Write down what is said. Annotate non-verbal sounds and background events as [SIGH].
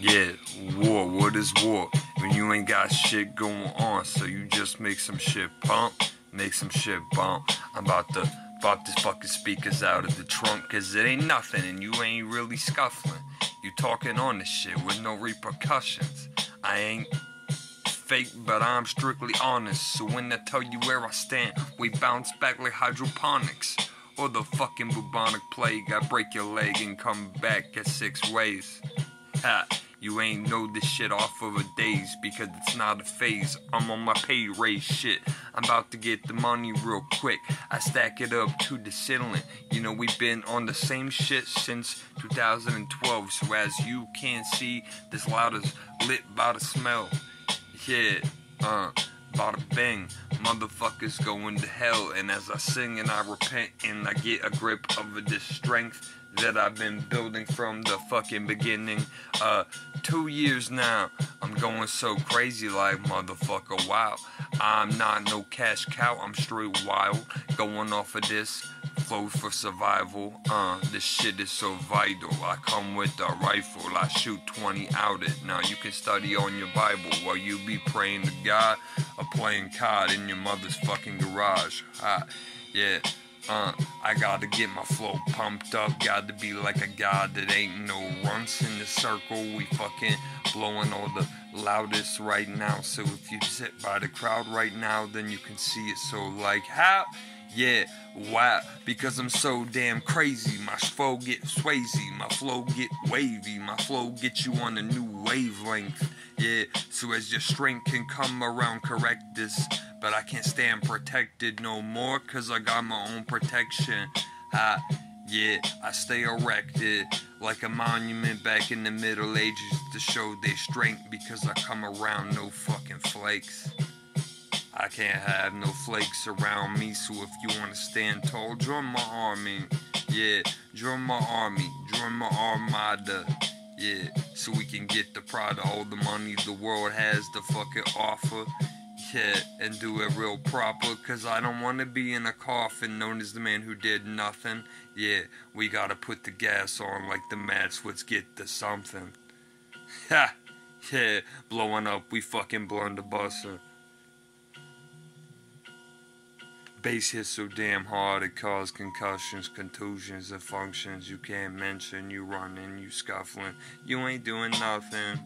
Yeah, war, what is war? When you ain't got shit going on, so you just make some shit pump, make some shit bump. I'm about to pop this fucking speakers out of the trunk, cause it ain't nothing and you ain't really scuffling. You talking on this shit with no repercussions. I ain't fake, but I'm strictly honest. So when I tell you where I stand, we bounce back like hydroponics. Or the fucking bubonic plague. I break your leg and come back at six ways. Ha, you ain't know this shit off of a days because it's not a phase. I'm on my pay raise shit. I'm about to get the money real quick. I stack it up to the ceiling. You know, we've been on the same shit since 2012. So as you can see, this loud is lit by the smell. Yeah, uh, bada bang. Motherfuckers going to hell. And as I sing and I repent and I get a grip of this strength that I've been building from the fucking beginning. Uh, two years now. I'm going so crazy like motherfucker. Wow. I'm not no cash cow. I'm straight wild. Going off of this flow for survival. Uh, this shit is so vital. I come with a rifle. I shoot 20 out it. Now you can study on your Bible while you be praying to God or playing COD in your mother's fucking garage. Ah, yeah. Uh, I gotta get my flow pumped up. Gotta be like a god that ain't no runts in the circle. We fucking blowing all the loudest right now. So if you sit by the crowd right now, then you can see it. So like how? Yeah, wow, because I'm so damn crazy. My flow get swazy, my flow get wavy, my flow get you on a new wavelength. Yeah, so as your strength can come around, correct this. But I can't stand protected no more, cause I got my own protection. Ah, yeah, I stay erected like a monument back in the Middle Ages to show their strength because I come around no fucking flakes. I can't have no flakes around me, so if you wanna stand tall, join my army. Yeah, join my army, join my armada. Yeah, so we can get the pride all the money the world has to fucking offer. And do it real proper, cause I don't wanna be in a coffin known as the man who did nothing. Yeah, we gotta put the gas on like the switch get to something. [LAUGHS] Ha! Yeah, blowing up, we fucking blown the busser. Bass hits so damn hard it causes concussions, contusions, and functions you can't mention. You running, you scuffling, you ain't doing nothing.